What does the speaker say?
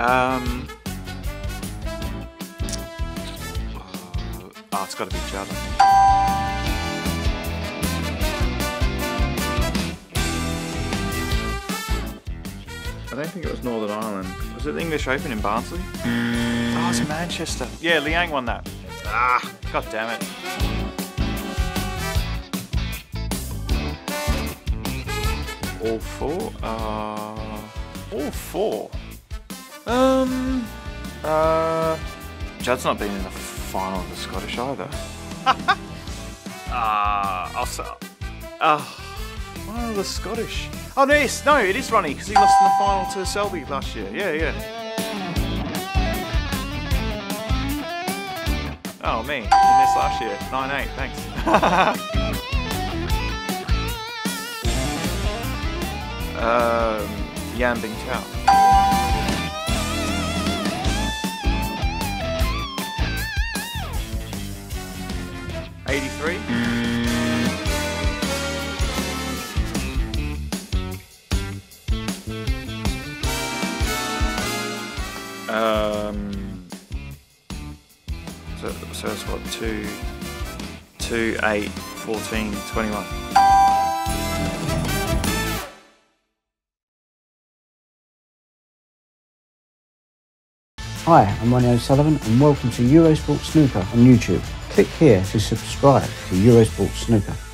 Um. Oh, it's got to be Judd. I don't think it was Northern Ireland. Was it the English Open in Barnsley? Oh, it's Manchester. Yeah, Liang won that. Ah, god damn it. All four? Uh, all four? Um, uh, Judd's not been in the final of the Scottish either. Ah, I'll say. Ah, one of the Scottish. Oh no, yes, no, it is Ronnie because he lost in the final to Selby last year. Yeah, yeah. Oh, me this last year, nine eight. Thanks. um, Yan Bing Chao. Eighty-three. Um, so, so it's what, 2, 2, 8, 14, 21. Hi, I'm Ronnie O'Sullivan and welcome to Eurosport Snooker on YouTube. Click here to subscribe to Eurosport Snooker.